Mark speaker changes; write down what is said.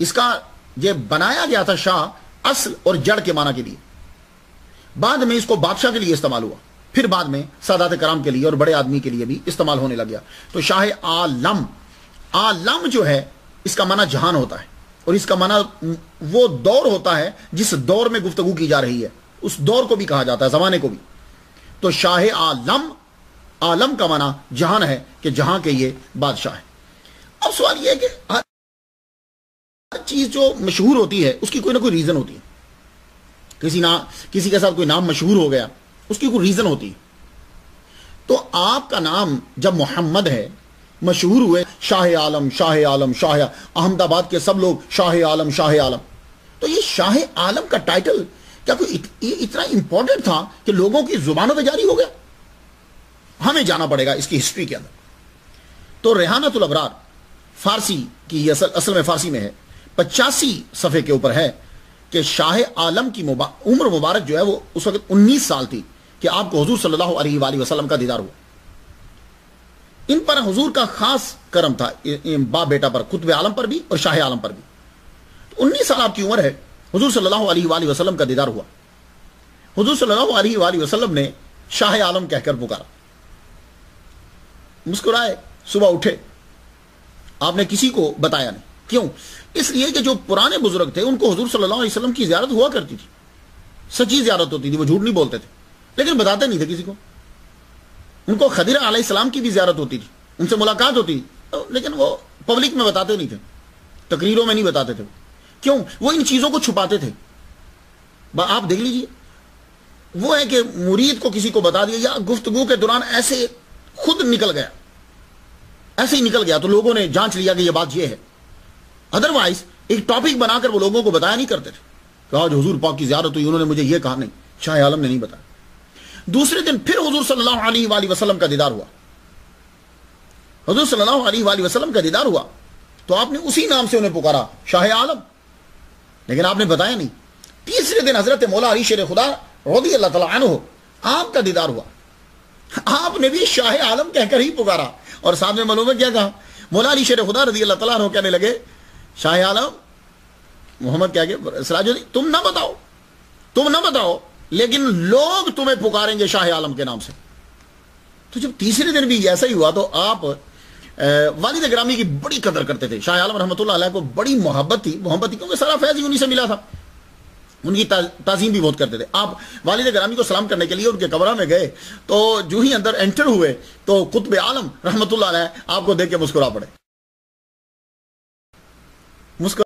Speaker 1: इसका ये बनाया गया था शाह असल और जड़ के माना के लिए। बाद में इसको बादशाह के लिए इस्तेमाल हुआ। फिर बाद में सादात कराम के लिए और बड़े आदमी के लिए भी इस्तेमाल होने लग गया। तो शाह आलम आलम जो है, इसका माना जहान होता है। और इसका माना वो दौर होता है जिस दौर में गुफ्तगु की जा रही है। उस दौर को भी कहा जाता है, जमाने को भी। तो शाह आलम आलम का माना जहान है कि जहाँ के ये बादशाह है। अब सवाल यह कि चीज़ जो मशहूर होती है उसकी कोई ना कोई रीजन होती है। किसी ना किसी के साथ कोई नाम मशहूर हो गया उसकी कोई रीजन होती है। तो आपका नाम जब मोहम्मद है मशहूर हुए शाह आलम शाह आलम शाह अहमदाबाद के सब लोग शाह आलम शाह आलम। तो ये शाह आलम का टाइटल क्या कोई इत, इतना इंपॉर्टेंट था कि लोगों की जुबानों पर जारी हो गया? हमें जाना पड़ेगा इसकी हिस्ट्री के अंदर। तो रेहानतुल अबरार फारसी की असल असल में फारसी में है। पचासी सफ़े के ऊपर है कि शाह आलम की मुबा, उम्र मुबारक जो है वो उस वक्त 19 साल थी कि आपको हजूर वसल्लम का दीदार हुआ। इन पर हजूर का खास करम था बाप बेटा पर कुतब आलम पर भी और शाह आलम पर भी। तो उन्नीस साल आपकी उम्र है हजूर वसल्लम का दीदार हुआ। हजूर वसल्लम ने शाह आलम कहकर पुकारा। मुस्कुराए सुबह उठे। आपने किसी को बताया नहीं। क्यों? इसलिए कि जो पुराने बुज़ुर्ग थे उनको हजूर वसल्लम की जियारत हुआ करती थी। सच्ची जियारत होती थी वो झूठ नहीं बोलते थे। लेकिन बताते नहीं थे किसी को। उनको खदीर आसमाम की भी जियारत होती थी। उनसे मुलाकात होती थी। तो, लेकिन वो पब्लिक में बताते नहीं थे। तकरीरों में नहीं बताते थे। क्यों? वो इन चीज़ों को छुपाते थे। आप देख लीजिए। वो है कि मुरीद को किसी को बता दिया या गुफ्तगु के दौरान ऐसे खुद निकल गया। ऐसे ही निकल गया। तो लोगों ने जाँच लिया कि यह बात यह है। अदरवाइज़ एक टॉपिक बनाकर वो लोगों को बताया नहीं करते थे। कि आज हजूर पाक की ज्यारत हुई, उन्होंने मुझे यह कहा नहीं, शाह आलम ने नहीं बताया। दूसरे दिन फिर हजूर वसल्लम का दीदार हुआ। हजूर वसल्लम का दीदार हुआ। तो आपने उसी नाम से उन्हें पुकारा, शाह आलम। लेकिन आपने बताया नहीं। तीसरे दिन हज़रत मौला अली शेर खुदा रदी अल्लाह आपका दीदार हुआ। आपने भी शाह आलम कहकर ही पुकारा। और साथ में मलूम क्या कहा? मौला अली शेर खुदा रदी अल्लाह तला कहने लगे शाह आलम, मोहम्मद क्या सराजुद्दीन, तुम ना बताओ, तुम ना बताओ, लेकिन लोग तुम्हें पुकारेंगे शाह आलम के नाम से। तो जब तीसरे दिन भी ऐसा ही हुआ तो आप वालिद ग्रामी की बड़ी कदर करते थे। शाह आलम रहमत को बड़ी मोहब्बत थी। मोहब्बत थी क्योंकि सारा फैज ही उन्हीं से मिला था। उनकी ताजीम भी बहुत करते थे। आप वालिद ग्रामी को सलाम करने के लिए उनके कमरा में गए तो जो ही अंदर एंटर हुए तो कुतब आलम रहमत आपको देख के मुस्कुरा पड़े। मुस्कुरा